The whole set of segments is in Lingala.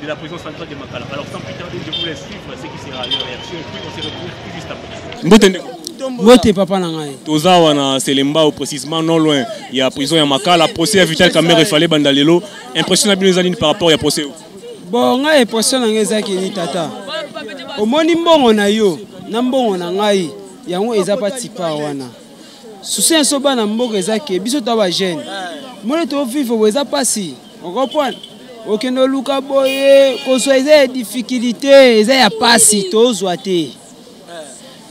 de la prison centrale de Makala. Alors sans plus tarder, je vous laisse suivre ce qui sera leur réaction. Puis on se retrouve tout juste après. Mbote ndeko. Mbote papa na ngai. Toza wana Selembao précisément non loin il y a prison ya Makala, procès ya Vital Kamerhe fallait banda lelo. Impression na bino eza nini par rapport ya procès oyo? Bon, ngai impression na ngai ezaki ni tata. Omoni mbongo na yo na mbongo na ngai yango eza pa tipa wana. Susi ya so bana mboka eza ke biso to ba jeune. Mona to vivre eza pasi. okoprendre okende oluka boye kozwa eza ya difficulté eza ya pasi tozwa te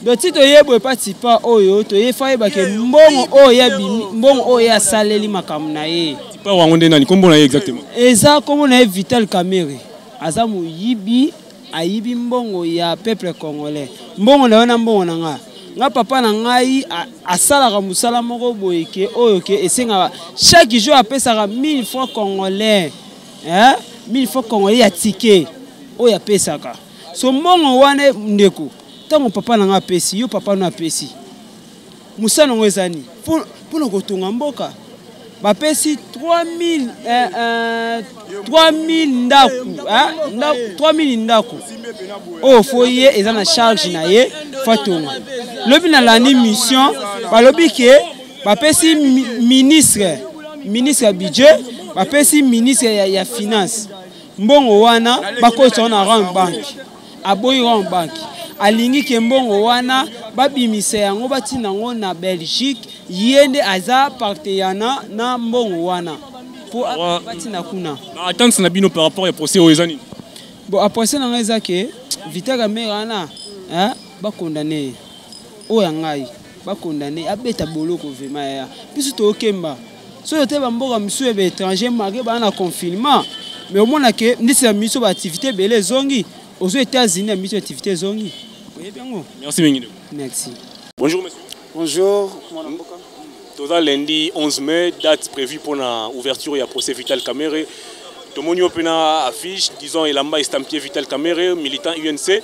donc ti toye boye mpasi pa oyo toye fa oyebake mbongo oyo abimi mbongo oyo asaleli makambo na ye yango nde nani nkombo na ye exactement eza nkombo na ye vital camere aza moyibi ayibi mbongo ya peuple congolais mbongo na yo na mbongo na nga nga papa na ngai asalaka mosala moko boye ke oyo ke esengaka chaque jour apesaka 1000 francs congolais eh? 1000 francs congolais ya tike oyo apesaka so mbongo wana ndeko ntango papa na ngai apesi yo papa no apesi mosala yango eza nini mpo na kotonga mboka bapesi 3000 eh, eh, 3000 ndako eh, ndako 3000 ndako oyo oh, fo ye eza na charge na ye fo atonga lobi nalandi mission balobi ke bapesi ministre ministre ya budget bapesi ministre ya, ya finance mbongo wana bakotisa na rang banke aboyi wan banki alingi ke mbongo wana babimisa yango batina yango na belgique ye nde aza parteyana na mbongo wana mpo batina kuna attente na bino par rapport ya procès oyo eza nini bon aprocès na ngai eza ke vita kamere wana bakondane ye oyo ya ngai bakondane abeta boloko vrema yaya biso tookemba soki ote bamboka mosusu ya baétranger marke baa na confinement mais omona ke ndisi ya miso baactivité ebele ezongi ozwa états-unis ya miso activité ezongi oyebi yango merci mingi merci bonjour monsieur bonjour mwana mboka toza lundi 11 mai date prévue mpo na ouverture ya procès vital camere tomoni yo mpe na affiche disons elamba estampie vital camere militant unc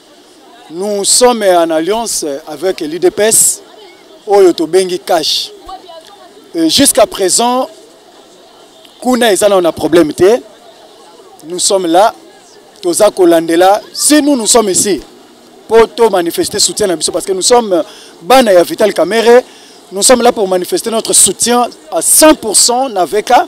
nous sommes en alliance avec l'udps oyo tobengi cash jusqu'à présent kuna eza nao na problème te nous sommes là toza kolandela si nous nous sommes ici mpo to manifester soutien na biso parce que nous sommes bana ya vital kamere nous sommes là pour manifester notre soutien à 100 na veka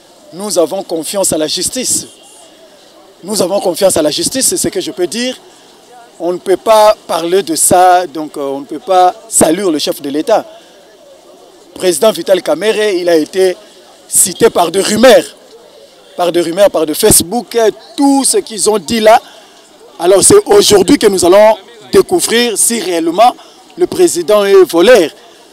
nous avons confiance à la justice. Nous avons confiance à la justice, c'est ce que je peux dire on ne peut pas parler de ça, donc euh, on ne peut pas saluer le chef de l'État. Président Vital Kamere, il a été cité par des rumeurs, par des rumeurs, par de Facebook, tout ce qu'ils ont dit là. Alors c'est aujourd'hui que nous allons découvrir si réellement le président est voleur.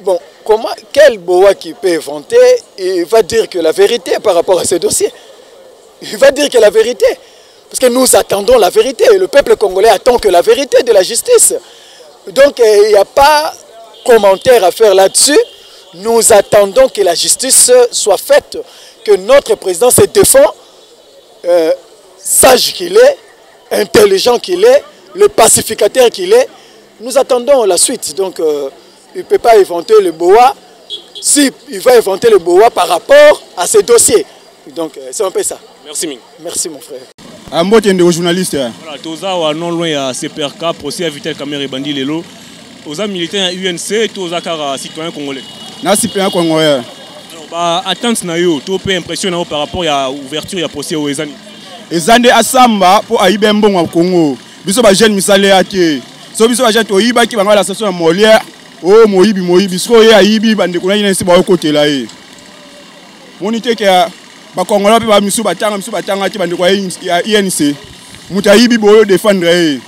Bon, comment, quel boa qui peut éventer Il va dire que la vérité par rapport à ce dossier. Il va dire que la vérité. Parce que nous attendons la vérité. Le peuple congolais attend que la vérité de la justice. Donc, euh, il n'y a pas commentaire à faire là-dessus. Nous attendons que la justice soit faite, que notre président se défend, euh, sage qu'il est, intelligent qu'il est, le pacificateur qu'il est. Nous attendons la suite donc euh, il peut pas éventer le boa si il va éventer le boa par rapport à ce dossier donc euh, c'est un peu ça. Merci mingi. Merci mon frère. Ambote ah, ndeko journaliste. Hein. Voilà, toza wa non loin ya CPRK procès à Vital Kamerhe bandi lelo. Oza militant ya UNC to oza kaka citoyen congolais. Na citoyen congolais. Alors ba attente na yo to pe impression na yo par rapport ya ouverture ya procès au ezani. Ezande asamba po ayibe mbongo ya Congo. biso ba jeune misala ya te so biso ba jeune toyibaki bango la station ya molière o oh, moyibi moyibi sikoyo ye ayibi bandeko na ye na esi baokotela ye moni te ke bakongola mpe bamisu batanga misu batanga te bandeko ya inc moto ayibi boyo defendre ye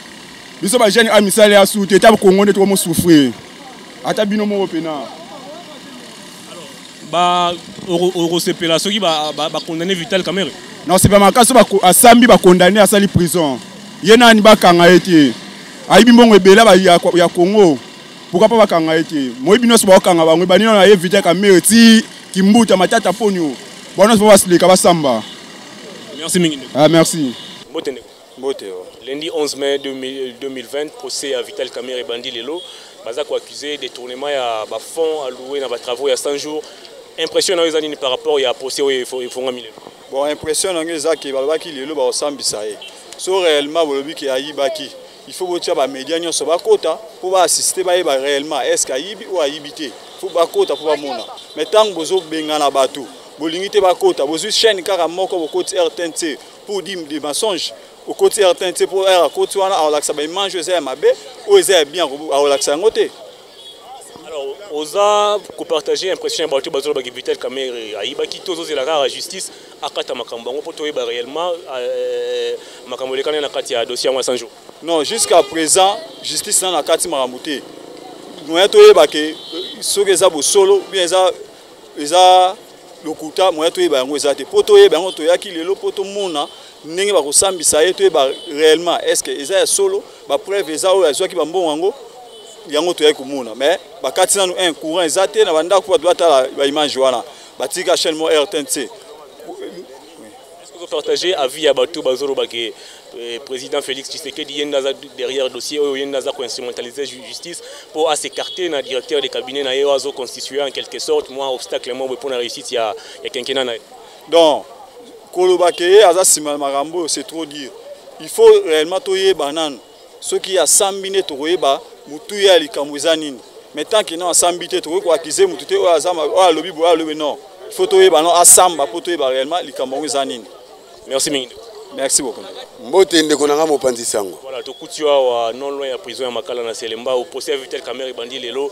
biso ba jeune a misala ya su te ta kongo nde tokomosouffrir ata bino moko mpena ba okosepela soki bakondane vital camere nasepela makasi asambi bakondane asali prison ye nani bakanga ye te ayibi mbongo ebele ya congo pourkui mpo bakanga ye te moyibi nyonso bakokanga bango ebandi nano na ye vital camere ti kimbuta matata ponio bango nyonso mpo basileka basamba merci mingi ah, merci mbote ndeko Mbote yo. Lundi 11 mai 2020, procès ya Vital Kamerhe ebandi lelo. Baza ko accuser détournement ya ba fonds alloués na ba travaux ya 100 jours. Impression na yo eza nini par rapport ya procès oyo efongami lelo? Bon, impression na ngai eza ke balobaki lelo bakosambisa ye. So réellement bolobi ke ayibaki, il faut botia ba médias nyonso bakota mpo ba assister bayeba réellement est-ce que ayibi ou ayibi te. Faut bakota mpo bamona. Mais ntango bozobengana bato bolingi te bakota bozwi chaîne kaka moko bokoti rtnc pour dire des mensonges okoti r te mpo r akoti wana akolakisa baimage oyo eza ya mabe oyo eza ya bien akolakisa yango te alors oza kopartage impression ya bato bazolobaki vital camere ayibaki to ozozela kaka justice akata makambo yango mpo toyeba réellement euh, makambo elekani na kati ya dossier yango ya sanjo non jusqu'à présent justice nano akati makambo te moyen toyeba ke euh, soki eza bosolo bien eza eza lokuta moya toyeba yango eza te mpo toyeba yango toyaki lelo mpo tomona ndenge bakosambisa ye toyeba réellement est ce que eza ya solo bapreuve eza oyo azwaki bambongo yango yango toyaki komona mais bakati nanu un courant eza te na bandako bato batala baimage wana batika chaîne mo rtnc Vous partagez avis ya bato bazoloba ke eh, président Félix Tshisekedi yenda aza derrière dossier oyo yenda aza co-instrumentaliser justice pour à s'écarter na directeur de cabinet na ye azo constituer en quelque sorte moi obstacle moi pour la réussite ya ya quinquennat na donc koloba ke aza sima makambo c'est trop dire il faut réellement toyeba nanu soki asambi nde tokoyeba motuya ya likambo eza nini mais tant que non asambi te tokoki koakize motu te oyo alobi boye alobi non faut toyeba non asamba mpo toyeba réellement likambo yango eza nini merci mingi merci beaucoup mbote ndeko na ngai mopanzi sango voilà tokuti yo awa non loin ya prison ya makala na selemba au procès ya vitel camere ebandi lelo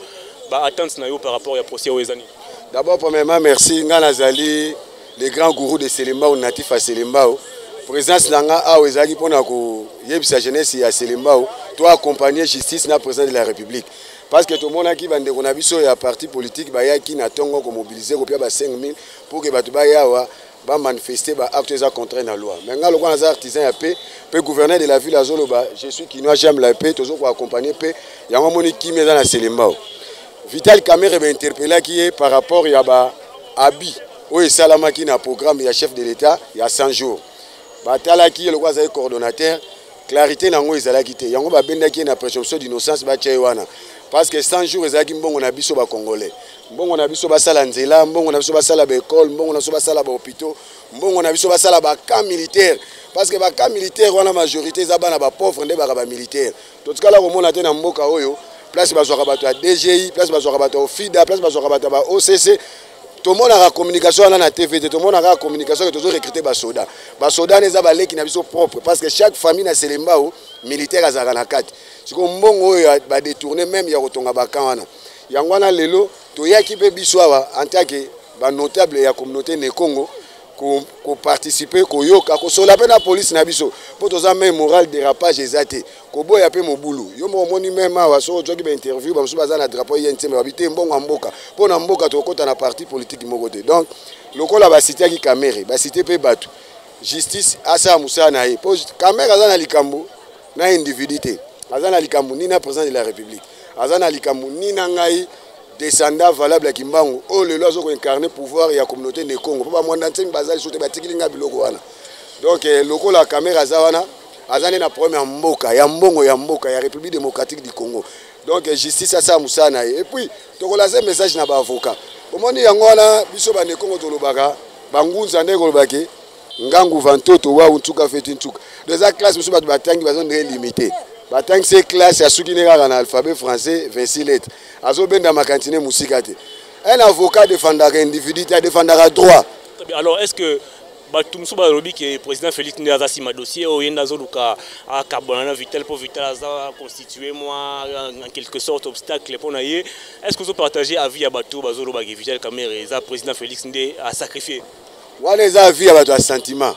ba attente na yo par rapport ya procès oyo eza nini d'abord premièrement merci ngai nazali le grand gourou de selembao natif ya selembao présence na nga awa ezalaki mpo na koyebisa jeunesse ya selembao to accompagner justice na président de la république parce que tomonaki bandeko na biso ya parti politique bayaki na ntongo komobilize kopia ba 5000 pour ke bato baya awa bamanifeste baacte eza contraire na loi mai ngai lokola naza artisan ya pe mpe gouverneur de la ville azoloba je suis kinois jame la pe tozo koaccompagne mpe yango amoni kimi eza na selembao Vital Kamerhe ba interpellaki ye par rapport ya ba abus oyo esalamaki na programme ya chef de l'État ya 100 jours. Batalaki ye lokola azali coordonnateur, clarité na yango ezalaki te. Yango babendaki ye na présomption d'innocence batya ye wana. Parce que 100 jours ezalaki mbongo na biso ba Congolais. Mbongo na biso basala nzela, mbongo na biso basala ba école, mbongo na biso basala ba hôpitaux, mbongo na biso basala ba camps militaires. Parce que ba camps militaires wana majorité eza bana ba pauvres nde baka ba militaires. totikala komona te na mboka oyo place bazwaka bato ya dgi place bazwaka bato ya ofida place bazwaka bato ya ba occ tomonaka communication wana na tv te tomonaka communication ke tozo recrute basoda basoda wana eza baleki na biso propre parce que chaque famille na selembao militaire azalaka na kati sikoyo mbongo oyo badetourne meme ya kotonga bakan wana yango wana lelo toyaki mpe biso awa en tant que banotable ya communauté nekongo koparticipe ko koyoka kosola mpe na polisi na biso mpo toza meme moral dérapage eza te koboya mpe mobulu yo moko omoni meme awa soki ozwaki bainterview bamosusu baza na drapeau ye nsembe babi te mbongo ya mboka mpo na mboka tokokota na parti politiki moko te donc lokola basitiaki kamere basite mpe bato justice asala mosala na ye mpo kamere aza na likambo na individu te aza na likambo ni na président de la république aza na likambo ni na ngai descendant valable ya kimbangu oyo lelo azo koincarne pouvoir ya communauté ne congo mpo bamwanda nsemi baza lisusu te batikili ngai biloko wana donc eh, lokola kamere aza wana aza nde na problème ya mboka ya mbongo ya mboka ya république démocratique du congo donc eh, justice asala mosala na ye epuis tokolase message na baavocat omoni yango wana biso bande congo tolobaka bangunza nde kolobaki ngangu vantoto wau ntuka feti ntuka donc eza classe mosusu bato batangi baza nde limité batangisi classe ya suki nde kaka na alphabet français 26 lettre azobenda makanisi ne mosika te un avocat defendaka individu te adefendaka droit alors est ce que bato mosusu balobi ke président félix nde aza nsima dossier oyo ye nde azoluka akabwana na vital mpo vital aza constitue mwa en quelque sorte obstacle mpo na ye est ce que ozopartage avis ya bato bazoloba ke vital kamere eza président félix nde asacrifie wana eza avis ya bato ya sentiment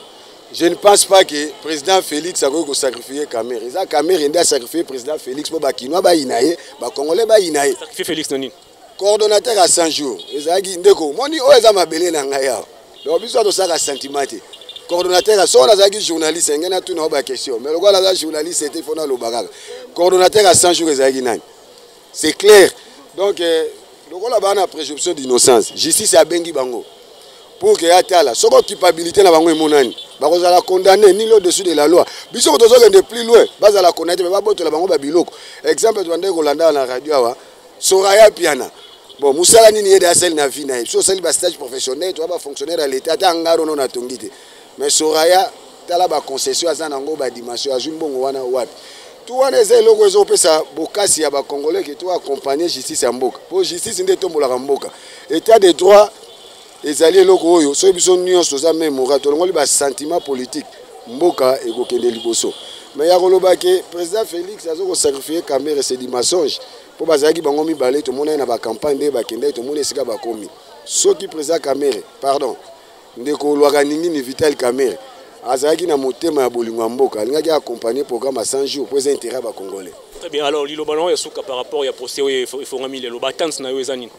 Je ne pense pas que président Félix akoki ko sacrifier Kamerhe. Eza Kamerhe nde a sacrifier président Félix po ba Kinois ba yina ye, ba Congolais ba yina ye. Sacrifier Félix na nini? Coordonnateur à 100 jours. Ezalaki ndeko moni oyo eza mabele na ngai awa. Donc biso atosaka sentiment te. Coordonnateur à son azalaki journaliste ngai na tuna ba question. Mais lokola aza journaliste te fona lobaka. Coordonnateur à 100 jours ezalaki nani? c'est clair donc eh, lokola baa na présomption d'innocence justice abengi bango pour ke atala soko culpabilité na bango emonani bakozala condamné ni lo dessus de la loi biso ko tozokende plus loin bazala condamné me babotola bango babiloko exemple tobandaki kolandaka na radio awa soraya piana bon mosala nini ye de asali na vie na ye biso osali bastage professionnel toya bafonctionnaire ya leta ata ngaro no natongi te mais soraya tala ba concession aza nango ba dimension azwi mbongo wana wapi tu wana eza eloko ezopesa bokasi ya bacongolais ke to accompagne justice ya mboka mpo justice nde etombolaka mboka etat de droit ezali eloko oyo soki biso nyonso toza meme moral tolongoli basentiment politique mboka ekokende liboso me ya koloba ke président félix aza kosacrifie camere c'est du mensonge mpo bazalaki bango mibale tomonaki na bacampagne nde bakendaki tomoni esika bakomi soki président camere pardon ndeko olwaka ningini vital kamere azalaki na motema ya bolingo ya mboka alingaki accompagner programme ya 100 jours mpo eza intérêt ya bacongolais très bien alors liloba na oyo ya suka par rapport ya procès oyo efongami lelo batante na yo eza nini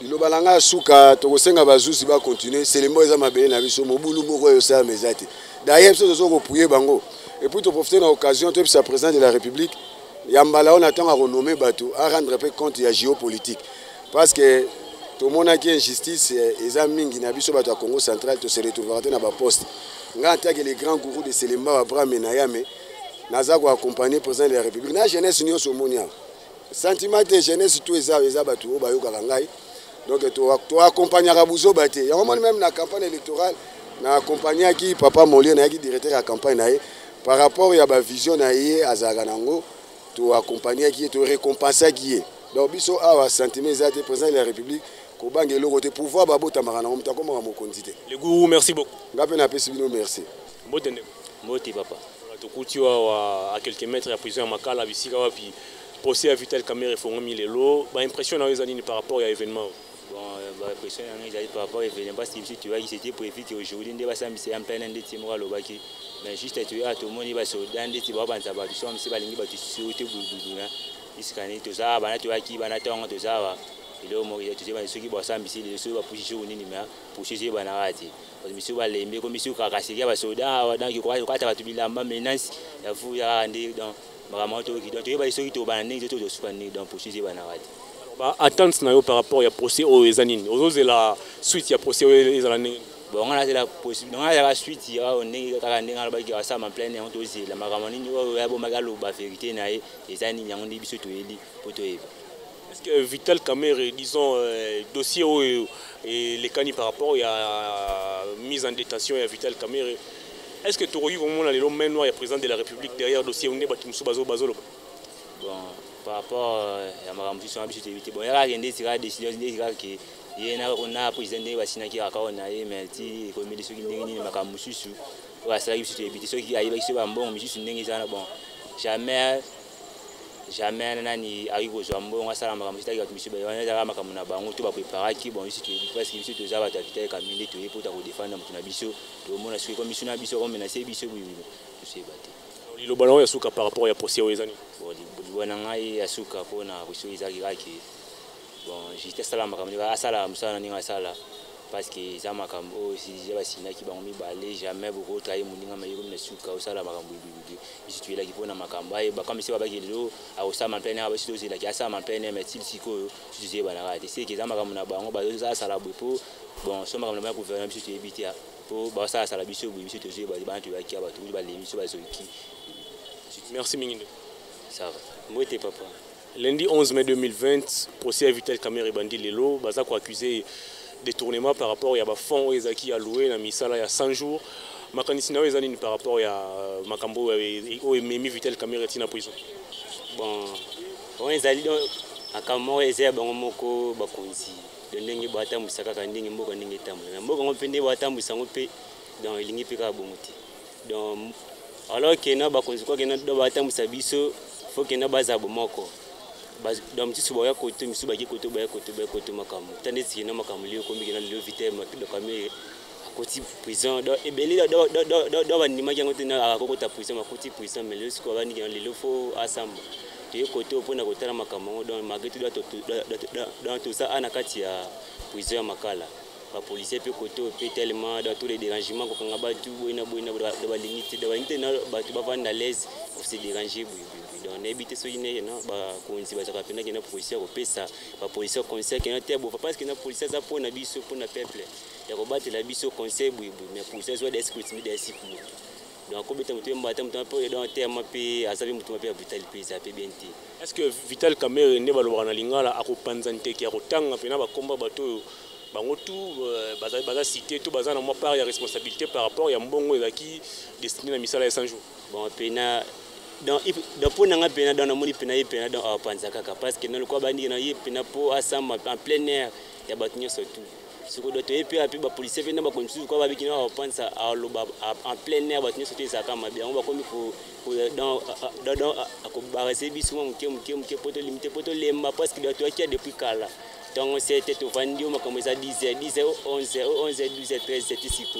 liloba na ngai ya suka tokosenga bazuzi bacontinue selembo eza mabele na biso mobulu moko oyo osalama eza te daye biso tozo kopuye bango epuis toprofite na occasion toyebisa président de la république ya mbala oyo na ntango akonome bato arendre mpe compte ya géopolitique parce que tomonaki injustice eh, eza mingi na biso bato ya congo central tose retrouvaka te na baposte ngai atake le grand gourou de selemba abrahame na yame naza koaccompagne président de la république na jeunesse nyonso omoni awa sentiment te jeunesse to eza eza bato oyo bayokaka ngai donc toaccompagnaka buzoba te yango moni meme na campagne électorale na accompagnaki papa molie nayaki directeur ya campagne na ye par rapport ya bavision na ye azalaka na yango to accompagnaki ye to recompensaki ye donc biso awa sentiment eza te président de la république kobanga eloko te pouvoir babotamaka nango moto akomaka mokonzi te le gourou merci beaucoup nga mpe napesi bino merci mbote ndeko mbote papa tokuti awa à quelques mètres ya prison ya makala bisika wapi procès ya vital camere efongwami lelo baimpression na yo eza nini par rapport ya événement Bon, euh, ba pression yango ezali par rapport événement parce que biso toyaki c'était prévu que aujourd'hui nde basambisa ya mpene nde ti moko alobaki mais juste toya ah, tomoni basoda nde ti babanza bato so misi balingi bato sio te bulubuluna isikani toza bana toyaki bana ntongo toza awa eloko moko eza tozeba soki basambisi lelo soki bapusi jour nini ma pusi ezeba na kati misu balembi ekomi su kakasiki ya basoda awa donc okata bato bilamba menance ya vu ya nde donc makambo wana toyoki donc toyeba ye soki tobana ndenge te to tosuka nini donc processus eyebana kati ba attente na yo par rapport ya procès oyo eza nini ozozela suite ya procès oyo ezala ndenge bon nga nazela possible nga nazela suite ya oyo ndenge kaka ndenge alobaki asala maplaine yango tozela makambo nini oyo yabomaki aloba verité na ye eza nini yango nde biso toyebi mpo toyeba Est-ce que Vital Kamerhe, disons, euh, dossier où euh, et les canis par rapport à la mise en détention et à Vital Kamerhe, est-ce que Torogi vraiment a les mains noires et président de la République derrière dossier où n'est pas Kimsou Bazo Bazolo Bon, par rapport euh, à ma ramoussou, on a pu éviter. Bon, il y a des gens qui décident des gens qui ye na on a président de Bassina qui a quand na ye mais ti ko meli soki ndenge nini makambo mosusu oyo asalaki biso toyebi te soki ayebaki soki bambongo mosusu ndenge eza na bon jamais jamais na nani akoki kozwa mbongo asala makambo mosusu taki bato misusu baye wana ezalaka makambo na bango to bapreparaki bon biso toyebi parceke biso toza bato ya vitale kambi nde toye mpo ta kodefendre moto na biso tomona soki ekomi biso na biso akomenase biso boyebino toseba te liloba nango ya suka par rapport ya procès oyo eza nini liloba na ngai ya suka mpo na procès oyo ezaki kake bon justice asala makambo asala mosala na ndenge asala parce que eza makambo oyo deja basinaki bango mibale jamais boko trahi moninga ma yekomi na suka osala makambo ebibide biso toyelaki mpo na makambo ayeba kama se babaki lelo akosala mampene yaka basi tozelaki asala mampene ya matile sikoyo biso tozeyebanaka te seke eza makambo na bango bazosala boye mpo bon so makambo na bango ya gouvernement biso toyebi te mpo basalasala biso boye biso tozoyeba te bana toyaki ya bato oyo balembi biso bazoki merci mingi nde ça va mbote papa Lundi 11 mai 2020, procès ya Vital Kamerhe ebandi lelo, baza ko accuser détournement par rapport ya ba fonds oyo ezalaki alloué na misala ya 100 jours. Makanisi na yo eza nini par rapport ya euh, makambo oyo ememi Vital Kamerhe ti na prison? Bon, oyo ezali makambo moko eza ya bango moko bakonzi to ndenge batambwisa kaka ndenge mboka ndenge etambwisa na mboka yango mpe nde batambwisa yango mpe donc elingi mpe kaka bongo te donc alors que na bakonzi kwa kena do batambwisa biso fo kena baza bomoko donc mosusu baya koto misusu baki koto baya koto baya koto makambo ta ndeti kena makambo lio ekomi kena lio vite makambo akoti prison donc ebele do bandimaki yango te na akokota prison makoti prison mais lio sikoyo abandi kena lelo fo asamba toye koto mpona kotala makambo yango donc malgré tout donc toza a na kati ya prison ya makala ba policiers mpe kote oyo mpe tellement dans tous les dérangements kokanga bato boye na boye na balingi te balingi te na bato bavanda laise ofse dérange boye donc nayebi te soki ndenge na bakonzi bazalaka mpena kena policier ya kopesa bapolicier conseil kena te bofa parce que na policier aza mpo na biso mpo na peuple ya kobatela biso conseil boye boye mais policier azwa daescritimi daesikumu donc akobeta moto yemba ata moto mpe donc ateyama mpe aza mpe moto mpe ya vital mpe eza mpe bien te est ce que vital kamere nde balobaka na lingala akopanza nteke ya kotanga mpe na bakomba bato oyo bango tu euh, baza, baza cité to baza na mwa part ya responsabilité par rapport ya mbongo ezalaki destiné na misala ya 100 jours bon mpe na donc mpo na ngai mpena donc namoni mpena ye mpena donc apanza kaka parce que na lokola bandiki na ye mpena mpo asamba en plein air ya bato nyonso tout soko doto ye mpe ape bapolisier mpe na bakonzi mosusu kwa babiki na bapansa aloba en plein air bato nyonso te ezalaka mabe yango bakomi kobarase biso mwa moke moke moke mpo tolimi te mpo tolemba presque bato yakia depuis kala ntongo sete tovandi yo makambo eza 10 heures 10 heures 11 heures 11 heures 12 heures 13 heures tisiko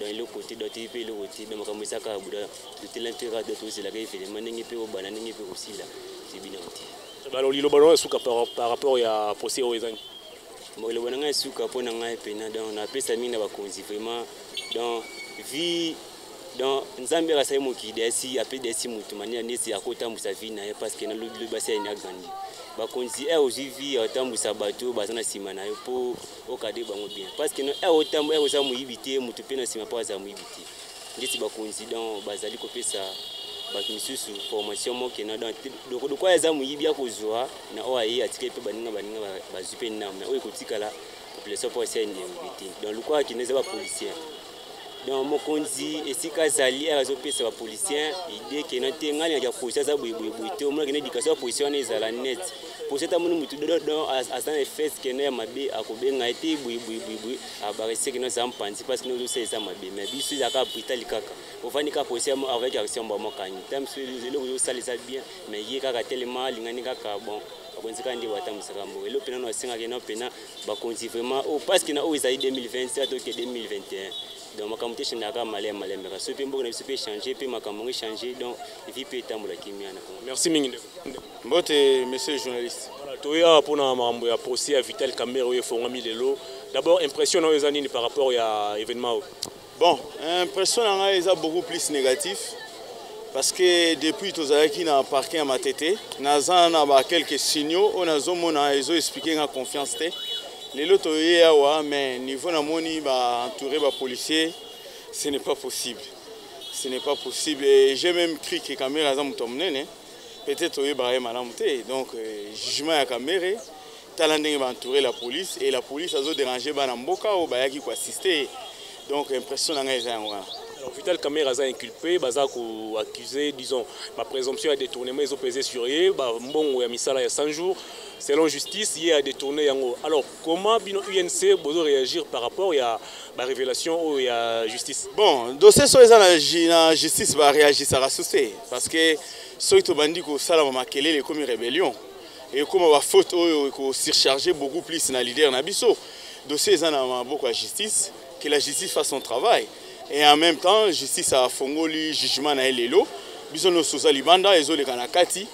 donc eloko te donc toyebi mpe eloko te donc makambo eza kaka buda totela mpe kaka donc tozelaka evenema ndenge mpe obana ndenge mpe kosila toyebi nango te baloliloba nao esuka par rapport ya procès oyo ezangi Bon, le bonanga suka pona ngai pena donc na pesa mingi na bakonzi vraiment donc vie donc nzambe yaka sai mokili desi ape desi mutu mania nesi akotambusa vie na ye parce que na lobi lobi basi ayina grandi bakonzi e ozwi vie otambusa bato baza na nsima na yo mpo okade bango bien parce que no e otambu e oza moyibi te motu mpe na nsima mpo aza moyibi te ndeti ba coincident bazali kopesa bato misusu formation moke na donc lokola ye aza moyibi akozwa na oyo aye atikeli mpe baninga baninga bazwi mpe ndambo me oyo ekotikala population mpo esi ayendeyobi te donc lokola akende eza bapolicien donc mokonzi esika azali aka azopesa bapolicien ide kena te ngai naki ya polisi aza boyeboyeboye te omona kena éducation ya polisi wana ezala net polisi atamoni motu aza na efese kena ya mabe akobenga ye te boyeboyeboyeboye Ah, ba reste kino za mpanzi parce que nous tous eza mabe mais biso eza kaka britali kaka ovandi kaka kosia mo avec action ba mokanyi tam so eloko yo sala eza bien mais ye kaka tellement alingani kaka bon bakonzi kaka nde batambwisaka yango elo mpena no asengaki no mpena bakonzi vraiment oyo oh, parce que na oyo ezali 2020 atoke 2021 donc makambo te echange kaka malaya malaya meka soki mpe mboka na biso mpe echange mpe makambo yango echange donc vie mpe etambola kimia na merci mingi ndeko Mbote monsieur journaliste. Voilà, toye awa pona makambo ya procès ya Vital Kamerhe oyo efongwami lelo. D'abord impression na oyo eza nini par rapport ya événement oyo? Bon, impression na ngai eza beaucoup plus négatif parce que depuis tozalaki na parquet ya Matete, naza na ba quelques signaux oyo nazomona ezo expliquer nga confiance te. Lelo toye awa mais niveau namoni ba entouré ba policiers, ce n'est pas possible. Ce n'est pas possible et j'ai même cru que Kamerhe aza moto ya monene. Hein. peut-être oyebaka ye malamu te donc euh, jugement ya kamere tala ndenge baentoure la police et la police azoderange bana mboka oyo bayaki koassiste ye donc impression na ngai eza yango wana vital kamere aza inculpé baza koaccuse disons baprésomption ya détournement ezopese sur ye bambongo ya misala ya 100 jours selon justice ye adetourne yango alors comment bino unc bozo réagir par rapport ya ba révélation oyo ya justice bon dossier soki eza na justice bareagisaka susu te parce que soki tobandi kosalama makelele ekomi rébellion ekoma bafaute oyo ekosurcharge beaucoup plus na leader na biso dossier eza na maboko ya justice que la justice fasse son travail et en même temps justice afongoli jugement na ye lelo biso nyonso toza libanda ezoleka na kati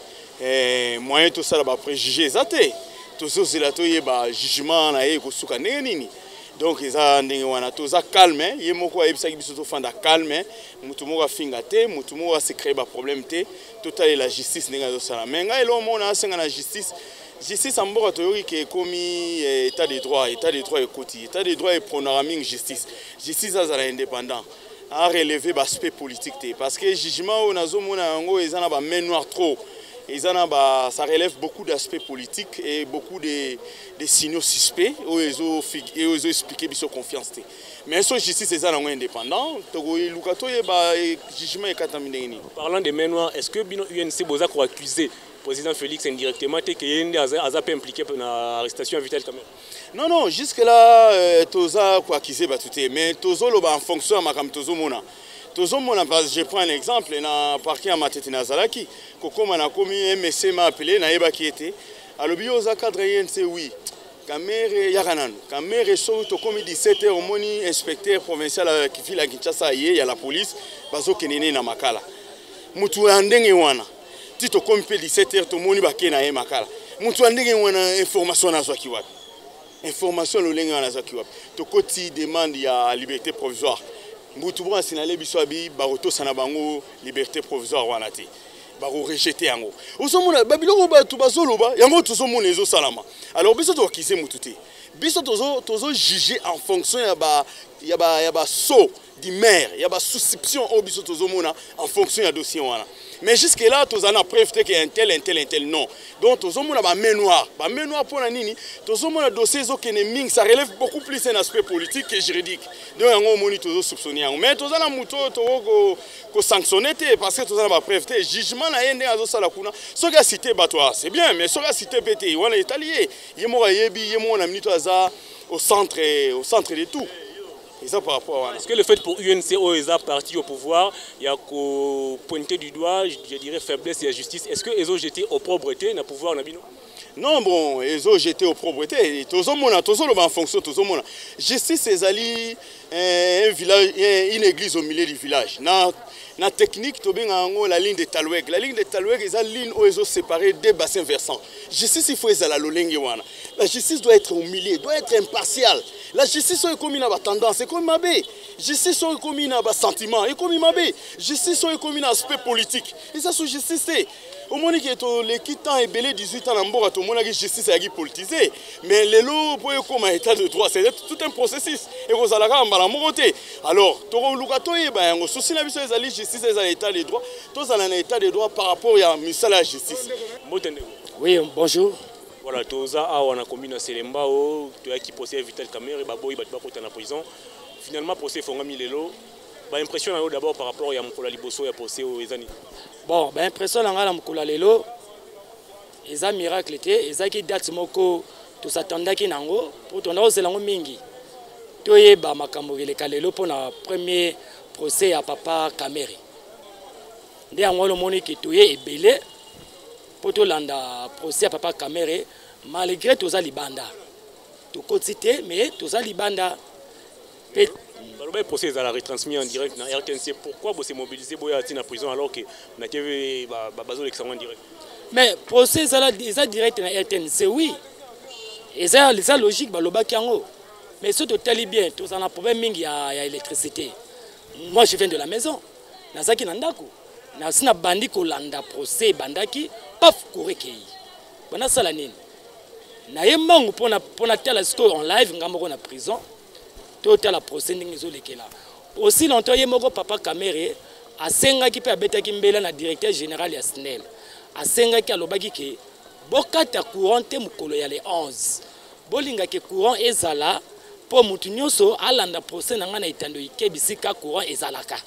eh, moyen tosala bapréjugé eza te tozozela toyeba jugement na ye ekosuka ndenge nini donc eza ndenge wana toza calme hein. ye moko ayebisaki biso tofanda calme hein. motu moko afinga te motu moko asecree baproblème te totalela justice ndenge azosala mai ngai eloko moko naasenga na justice justice ya mboka toyoki ke ekomi eh, état de droit état de droit ekoti état de droit epronaka mingi justice justice azala indépendant areleve baaspect politique te parce que jugement oyo nazomona yango eza na bamain noire trop eza na ba ça relève beaucoup d'aspects politiques et beaucoup de des signaux suspects oyo ezo expliquer biso confiance te mais so justice eza nango indépendant tokoyeluka toyeba eh, jugement ekatami ndenge nini parlant de main noire est ce que bino unc boza koaccuse président félix indirectement te ke ye nde aza mpe impliqué na arrestation ya vital kamere non non jusque là euh, toza koaccuse bato te mais tozoloba en fonction ya makambo tozomona tozomona je prends un exemple na parquet ya matete nazalaki kokóma nakomi msma appelé nayebaki ete alobi yo oza cadre ye nse oui kamere yaka nanu kamere soki tokomi 17 heure omoni inspecteur provincial ya ville ya kinshasa ye ya la police bazokende ne na makala motu ya ndenge wana ti tokomi mpe 17 heure tomoni bake na ye makala motu ya ndenge wana information wana azwaki wapi information lolenge wana azwaki wapi tokoti demande ya liberté provisoire mbutu bwasi nalebi biso abi bakotosana bango liberté provisoire wana te bakorejete yango ozomona babiloko bato bazoloba yango tozomona ezosalama alors biso toakize motu te biso tozojuge en fonction ya ba ya ba ya ba so du maire ya ba susception oyo biso tozomona en fonction ya dossier wana mais jusque là tozali na preuve te ke intel intel intel non donc tozomona bamain noire bamain noire mpo na nini tozomona dossier ezokende mingi ça relève beaucoup plus un aspect politique que juridique donc yango omoni tozosoupçonne yango mais toza na moto oyo toko ko sanctionner te parce que toza na ba preuve te jugement na ye ndenge azosala kuna soki asite bato a c'est bien mais soki asite mpe te wana etali ye ye moko ayebi ye moko na minute aza au centre au centre de tout eza par rapport wana est-ce que le fait pour UNC oyo eza parti au pouvoir ya ko pointer du doigt je dirais faiblesse ya justice est-ce que ezo jeter opprobre te na pouvoir na bino non bon ezo jete oprobre te tozomona tozoloba en fonction tozomona justice ezali eh, un village eh, une église au milieu du village na na technique tobenga yango la ligne de taloueg la ligne de taloueg eza ligne oyo ezo séparer deux bassins versants justice il faut ezala lolenge wana la justice doit être au milieu doit être impartiale la justice oyo ekomi na batendance ekomi mabe justice oyo ekomi na basentiment ekomi mabe justice oyo ekomi na aspect politique eza sous justice te omoni ke toleki temps ebele 18 ans na mboka tomonaki justice ayaki politise mais lelo mpo ekoma état de droit c'est tout un processus ekozala kaka mbala moko te alors tokoluka toyeba yango susi na biso ezali justice ezala état de droit tozala na état de droit par rapport ya misala ya justice mbote ndeko oui bonjour voilà toza awa na commune ya selembao toyaki procès ya vital camere baboyi bato bakota na prison finalement procès efongami lelo baimpression na yo d'abord par rapport ya mokolo ya liboso ya procès oyo eza nini Bon, ba impression na ngai na mokolo lelo eza miracle te, ezaki date moko to s'attendaki nango pour tona ozela ngo mingi. Toyeba makambo keleka lelo pona premier procès ya papa Kamere. Nde yango lomoni ke toye ebele po tolanda procès ya papa Kamere malgré toza libanda. Tokoti te mais toza libanda. Et balobai procès ezala retransmis en direct na rtnc pourquoi bose mobilise boya ti na prison alors que na tv bazolekisa yango en direct mais procès ezala eza direct na rtnc oui eza eza logique balobaki yango mais soki totali bien tozala na problème mingi ya, ya électricité moi je viens de la maison nazalaki na ndako nasi na bandi kolanda procès ebandaki paf korekei banasala nini naye mangu mpo natala sikoyo en live ngai moko na prison totala procès ndenge ezolekela aussi longtemps ye moko papa kamere asengaki mpe abetaki mbela na directeur général ya snel asengaki alobaki ke bokata courant te mokolo ya le 11 bolinga ke courant ezala mpo moto nyonso alanda procès na ngai na etando ike bisika courant ezalaka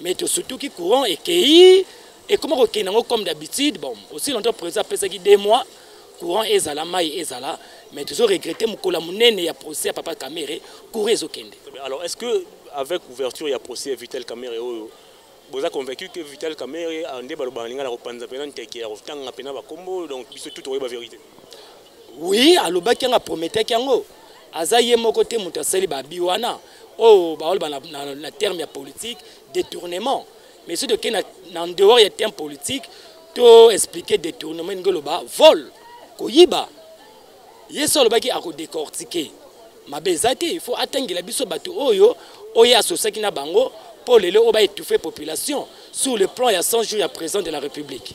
mais tosutuki courant ekei ekoma kokende yango comme d'habitude bon aussi longtemps président apesaki deux mois courant ezala mai ezala mais tozo regrette mokolo ya monene ya procès ya papa kamere courant ezokende alors est ce que avec ouverture ya procès ya vital kamere oyo oh, boza convaincu que vital kamere ah, nde balobaka ninga na kopanza mpena nteke ya kotanga mpena bakombo donc biso tout tokoyeba vérité Oui, alobaki yanga prometaki yango. Aza ye moko te moto asali ba bi wana. Oh, ba na, na, na terme ya politique, détournement. Mais surtout que na, na dehors ya terme politique, to expliquer détournement ngoloba vol, koyiba. Yesu alobaki ako décortiquer. Mabe eza te, il faut atangela biso bato oyo oyo asosaki na bango mpo lelo oyo baétouffe population sur le plan ya 100 jours ya président de la république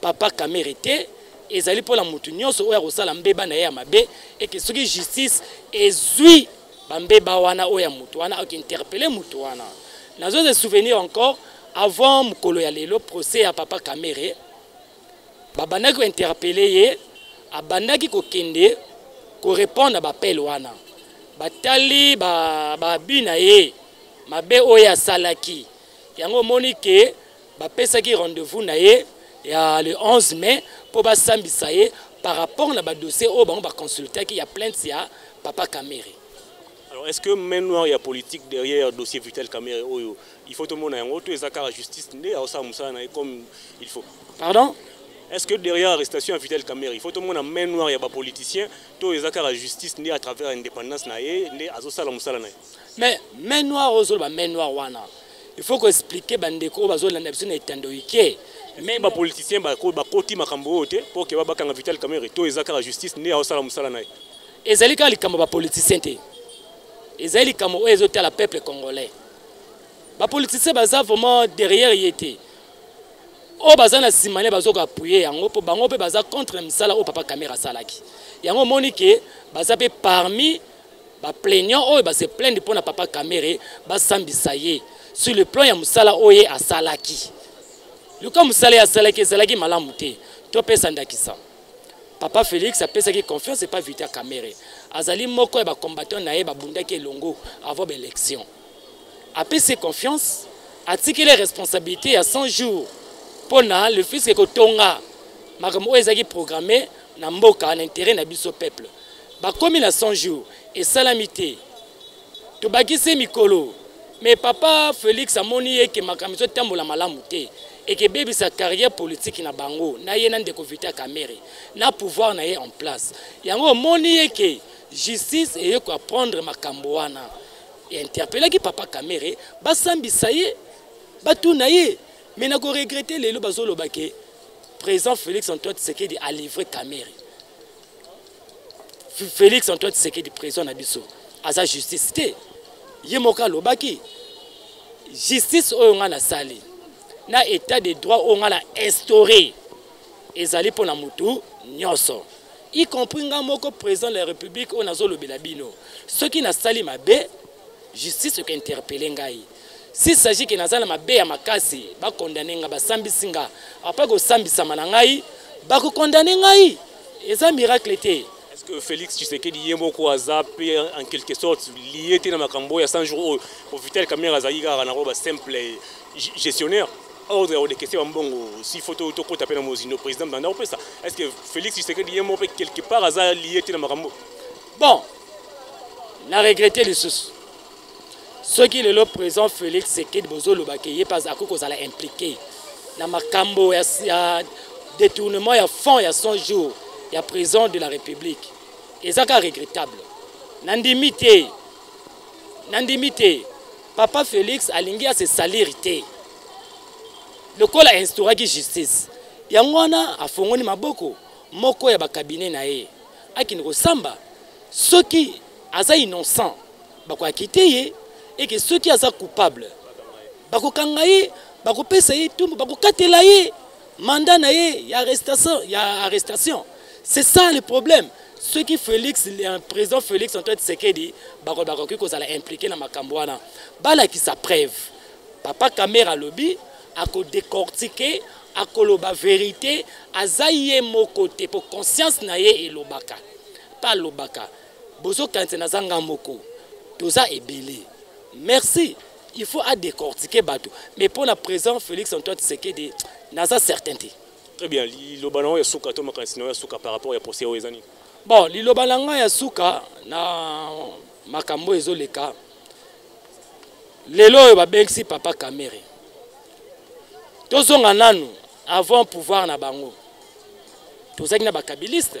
papa kamere te ezali mpo na moto nyonso oyo akosala mbeba na ye ya mabe eke soki justice ezwi bambeba wana oyo ya moto wana akointerpele moto wana nazo se souvenir encore avant mokolo ya lelo procès ya papa kamere babandaki kointerpele ye abandaki kokende korépondre na bapele wana batali babi ba na ye mabe oyo asalaki yango omoni ke bapesaki rendez-vous na ye ya le 11 mai mpo basambisa ye par rapport na badossier oyo bango baconsultaki ya plainte ya papa kamere Alors, est-ce que main noire ya politique derrière dossier vital kamere oyo il faut tomona yango to eza kaka justice nde aosala mosala na ye comme il faut pardon est-ce que derrière arrestation ya vital kamere il faut tomona main noire ya bapoliticien to eza kaka justice nde à travers indépendance na ye nde azosala mosala na ye mais main noir ozoloba main noir wana il faut koexplike bandeko oyo bazolanda biso na etando ike mais bapoliticien bakoti makambo oyo te mpo keba bakanga vital camere to eza kaka justice nde aosala mosala na ye ezali kaka likambo bapoliticien te ezali likambo oyo ezotala peuple congolais bapoliticien baza vraiment derrière ye te oyo baza na nsima ne bazoka appuye yango mpo bango mpe baza contre misala oyo papa camere asalaki yango omoni ke baza mpe parmi ba plaignant oyo ba se plaindre pona papa Kamere ba sambisa ye sur le plan ya musala oye asalaki luka musala ya asalaki ezalaki malamu te to pesa ndakisa papa Felix apesaki confiance epa Vita Kamere azali moko ya ba combattants na ye babundaki elongo avant ba élection apesi confiance atikeli responsabilité ya 100 jours mpo na le fils ekotonga makambo oyo ezalaki programme na mboka na intérêt na biso peuple bakomi na 100 jours esalami te tobakisi mikolo mais papa félix amoni ye ke makambo ezotambola malamu te ekebebisa carrière politique na bango na ye na ndeko vita kamere na pouvoir na ye en place yango omoni ye ke justice eye koaprendre makambo wana interpelaki papa kamere basambisa ye batuna ye me na koregrete lelo bazoloba ke président félix antoine tshisekedi alivre kamere félix antoine tshisekedi président na biso aza justice te ye moko alobaki justice oyo ngai nasali na état de droit oyo ngai na instaure ezali mpo na motu nyonso y compris nga moko président de la république oyo nazolobela bino soki nasali mabe justice oka interpele ngai si s'agit ke naza na mabe ya makasi bakondane nga basambisi nga apres kosambisama na ngai bakokondane ngai eza miracle te Est-ce que Félix Tshisekedi ye moko aza mpe en quelque sorte lié te na makambo ya 100 jours oyo po Vital Kamerhe azalaki kaka na yango ba simple gestionnaire ordre ya kodekese bambongo si fo tokota mpe na mozindo président mbanda kopesa est ce que félix tshisekedi ye moko mpe quelque part aza lie te na makambo bon na regrete lisusu soki lelo président félix tshisekedi bozoloba ke ye mpe akoki kozala impliqué na makambo ya, ya détournement ya fonds ya 100 jours ya président de la république eza kaka regrettable nandimi te nandimi te papa félix alingi ase saliri te lokola instauraki justice yango wana afongoli maboko moko ya bakabine na ye akende kosamba soki aza innocent bakoakite ye eke soki aza coupable bakokanga ye bakopesa ye tumbu bakokatela ye mandat na ye ya arrestation ya arrestation c'est ça le problème soki félix président félix antoine tshisekedi bakoki kozala impliqué na makambo wana balakisa preuve papa kamera alobi akodecortike akoloba verité aza ye moko te mpo conscience na ye elobaka mpe alobaka bozokanisa naza nga moko toza ebele merci il faut à décortiquer bateau mais pour la président Félix Antoine Tshisekedi naza certain te très bien liloba nango ya suka to makanisi nango ya suka par rapport ya procès oyo eza nini bon liloba na ngai ya suka na makambo ezoleka lelo oyo babengisi papa kamere tozonga nanu avant pouvoir na bango tozalaki na bakabiliste